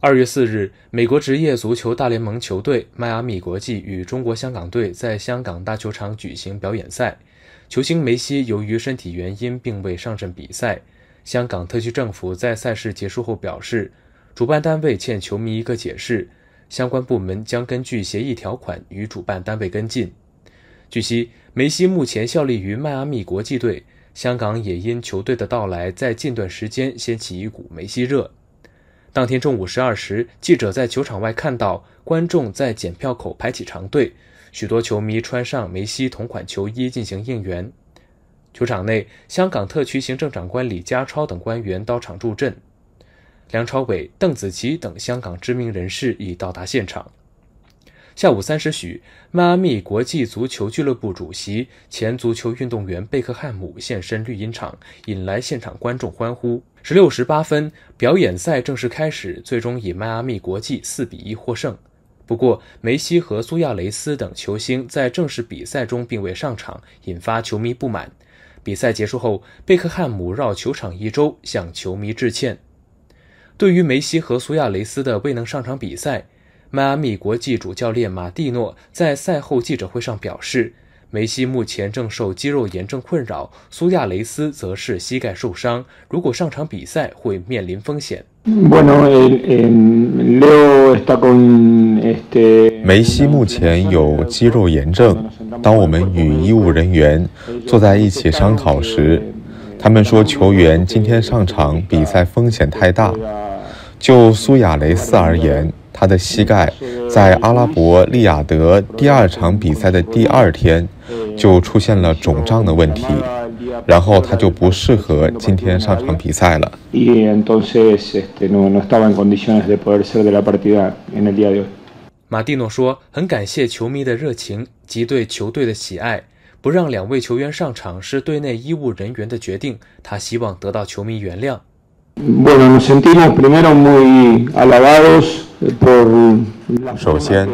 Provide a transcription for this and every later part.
二月四日，美国职业足球大联盟球队迈阿密国际与中国香港队在香港大球场举行表演赛。球星梅西由于身体原因并未上阵比赛。香港特区政府在赛事结束后表示，主办单位欠球迷一个解释，相关部门将根据协议条款与主办单位跟进。据悉，梅西目前效力于迈阿密国际队，香港也因球队的到来，在近段时间掀起一股梅西热。当天中午十二时，记者在球场外看到观众在检票口排起长队，许多球迷穿上梅西同款球衣进行应援。球场内，香港特区行政长官李家超等官员到场助阵，梁朝伟、邓紫棋等香港知名人士已到达现场。下午三时许，迈阿密国际足球俱乐部主席、前足球运动员贝克汉姆现身绿茵场，引来现场观众欢呼。十六时八分，表演赛正式开始，最终以迈阿密国际四比一获胜。不过，梅西和苏亚雷斯等球星在正式比赛中并未上场，引发球迷不满。比赛结束后，贝克汉姆绕球场一周向球迷致歉。对于梅西和苏亚雷斯的未能上场比赛，迈阿密国际主教练马蒂诺在赛后记者会上表示，梅西目前正受肌肉炎症困扰，苏亚雷斯则是膝盖受伤，如果上场比赛会面临风险。梅西目前有肌肉炎症。当我们与医务人员坐在一起商讨时，他们说球员今天上场比赛风险太大。就苏亚雷斯而言，他的膝盖在阿拉伯利雅得第二场比赛的第二天就出现了肿胀的问题，然后他就不适合今天上场比赛了。马蒂诺说：“很感谢球迷的热情及对球队的喜爱，不让两位球员上场是队内医务人员的决定，他希望得到球迷原谅。”首先，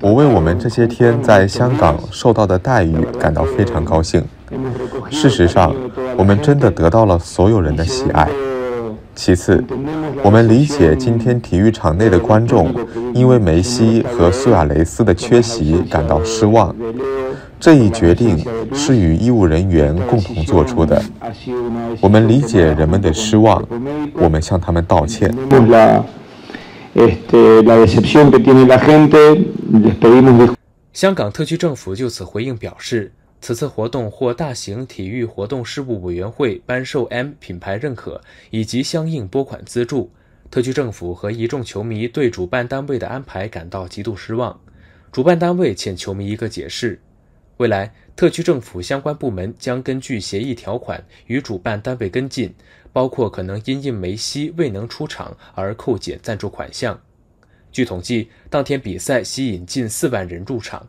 我为我们这些天在香港受到的待遇感到非常高兴。事实上，我们真的得到了所有人的喜爱。其次，我们理解今天体育场内的观众因为梅西和苏亚雷斯的缺席感到失望。这一决定是与医务人员共同做出的。我们理解人们的失望，我们向他们道歉。香港特区政府就此回应表示，此次活动获大型体育活动事务委员会颁授 M 品牌认可以及相应拨款资助。特区政府和一众球迷对主办单位的安排感到极度失望，主办单位欠球迷一个解释。未来，特区政府相关部门将根据协议条款与主办单位跟进，包括可能因应梅西未能出场而扣减赞助款项。据统计，当天比赛吸引近四万人入场。